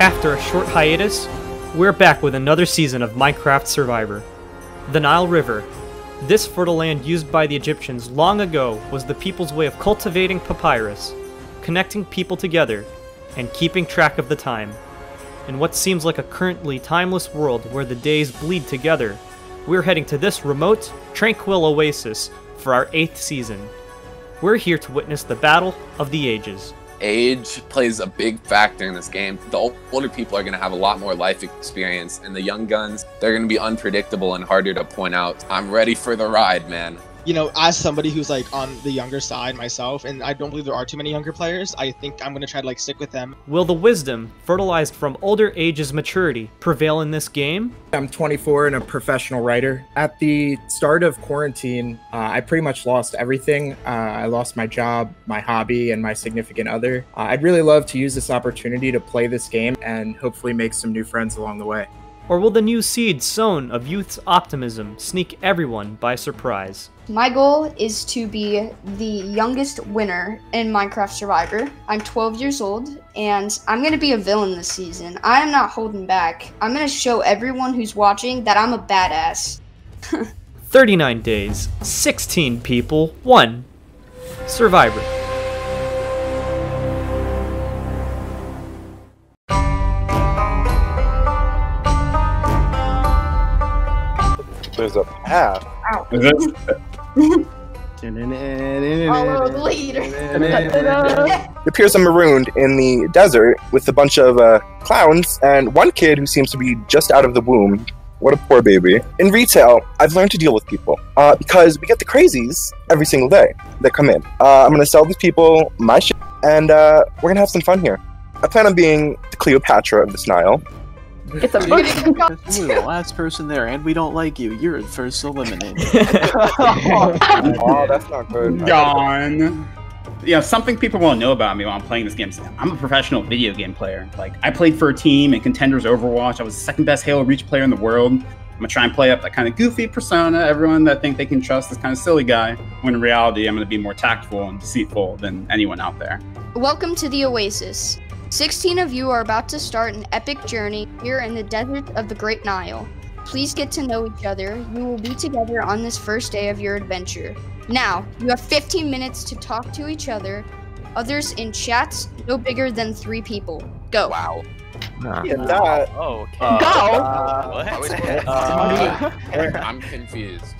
After a short hiatus, we're back with another season of Minecraft Survivor. The Nile River. This fertile land used by the Egyptians long ago was the people's way of cultivating papyrus, connecting people together, and keeping track of the time. In what seems like a currently timeless world where the days bleed together, we're heading to this remote, tranquil oasis for our eighth season. We're here to witness the battle of the ages. Age plays a big factor in this game. The older people are going to have a lot more life experience, and the young guns, they're going to be unpredictable and harder to point out. I'm ready for the ride, man. You know, as somebody who's like on the younger side myself, and I don't believe there are too many younger players, I think I'm gonna try to like stick with them. Will the wisdom, fertilized from older ages' maturity, prevail in this game? I'm 24 and a professional writer. At the start of quarantine, uh, I pretty much lost everything. Uh, I lost my job, my hobby, and my significant other. Uh, I'd really love to use this opportunity to play this game and hopefully make some new friends along the way. Or will the new seed sown of youth's optimism sneak everyone by surprise? My goal is to be the youngest winner in Minecraft Survivor. I'm 12 years old and I'm going to be a villain this season. I am not holding back. I'm going to show everyone who's watching that I'm a badass. 39 days, 16 people, 1. Survivor. There's a path. Ow. Is Follow the leader. It appears I'm marooned in the desert with a bunch of uh, clowns and one kid who seems to be just out of the womb. What a poor baby. In retail, I've learned to deal with people uh, because we get the crazies every single day that come in. Uh, I'm going to sell these people my shit and uh, we're going to have some fun here. I plan on being the Cleopatra of this Nile. It's a You're book. You were the last person there, and we don't like you. You're the first eliminated. Oh, that's not good. gone. You know, something people won't know about me while I'm playing this game is I'm a professional video game player. Like, I played for a team in Contenders Overwatch. I was the second best Halo Reach player in the world. I'm gonna try and play up that kind of goofy persona, everyone that think they can trust this kind of silly guy. When in reality, I'm gonna be more tactful and deceitful than anyone out there. Welcome to the Oasis. 16 of you are about to start an epic journey here in the desert of the Great Nile. Please get to know each other. You will be together on this first day of your adventure. Now, you have 15 minutes to talk to each other. Others in chats no bigger than three people. Go. Wow. Yeah, that. Oh, okay. Go. Uh, what? I'm confused.